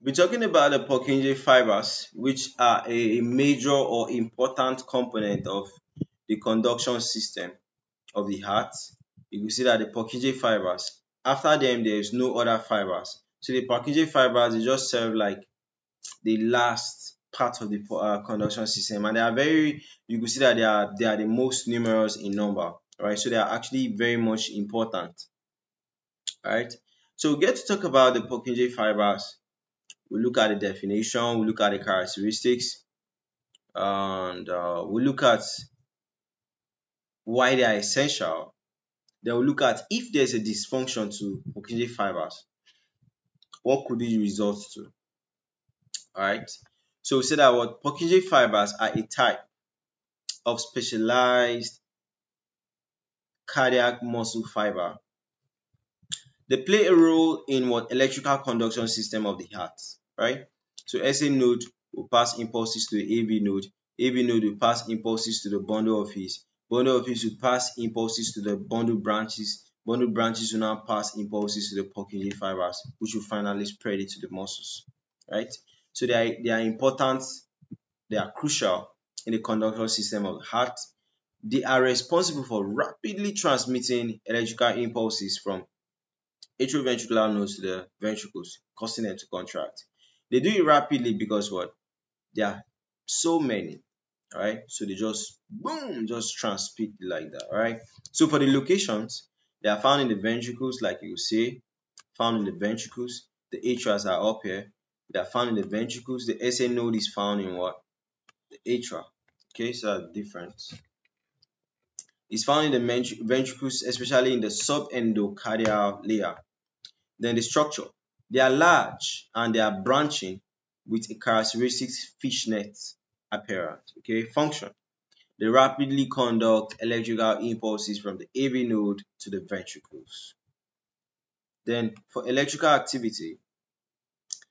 we're talking about the Purkinje fibers, which are a major or important component of the conduction system of the heart. You can see that the Purkinje fibers, after them, there is no other fibers. So the Purkinje fibers, they just serve like the last part of the uh, conduction system, and they are very. You can see that they are they are the most numerous in number, right? So they are actually very much important, right? So we get to talk about the Purkinje fibers we look at the definition, we look at the characteristics, and uh, we look at why they are essential. Then we look at if there's a dysfunction to Purkinje fibers, what could it result to? Alright, so we said that what Purkinje fibers are a type of specialized cardiac muscle fiber they play a role in what electrical conduction system of the heart, right? So SA node will pass impulses to the AV node. AV node will pass impulses to the bundle of his. Bundle of his will pass impulses to the bundle branches. Bundle branches will now pass impulses to the Purkinje fibers, which will finally spread it to the muscles, right? So they are, they are important, they are crucial in the conduction system of the heart. They are responsible for rapidly transmitting electrical impulses from atrioventricular nodes to the ventricles, causing them to contract. They do it rapidly because what? There are so many, right? So they just boom, just transmit like that, right? So for the locations, they are found in the ventricles, like you see, found in the ventricles. The atrias are up here. They are found in the ventricles. The SA node is found in what? The atria. Okay, so that's different. It's found in the ventricles, especially in the subendocardial layer. Then the structure. They are large and they are branching with a characteristic fishnet appearance. Okay, function. They rapidly conduct electrical impulses from the AV node to the ventricles. Then for electrical activity,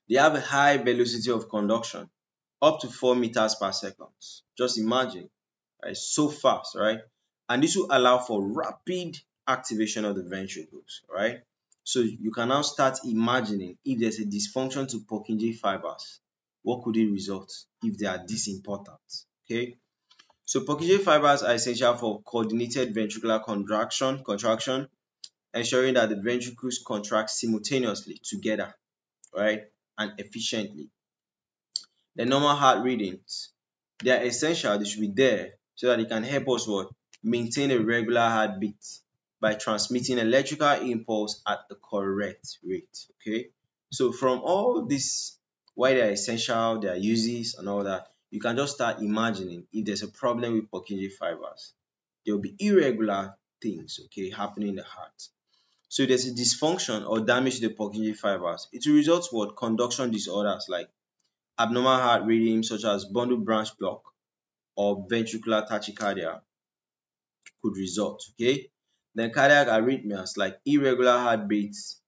they have a high velocity of conduction, up to 4 meters per second. Just imagine, right? So fast, right? And this will allow for rapid activation of the ventricles, right? So you can now start imagining if there's a dysfunction to Purkinje fibers, what could it result if they are this important? Okay. So Purkinje fibers are essential for coordinated ventricular contraction, contraction, ensuring that the ventricles contract simultaneously together, right, and efficiently. The normal heart readings, they are essential. They should be there so that it can help us what maintain a regular heartbeat by transmitting electrical impulse at the correct rate. Okay, so from all this, why they are essential, their uses, and all that, you can just start imagining if there's a problem with Purkinje fibers, there will be irregular things, okay, happening in the heart. So there's a dysfunction or damage to the Purkinje fibers, it will result what conduction disorders like abnormal heart rhythm such as bundle branch block or ventricular tachycardia could result. Okay, then cardiac arrhythmias like irregular heartbeats,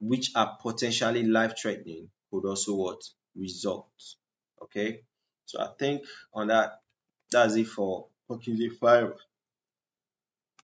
which are potentially life-threatening, could also what result. Okay, so I think on that, that's it for Purkinje fibers.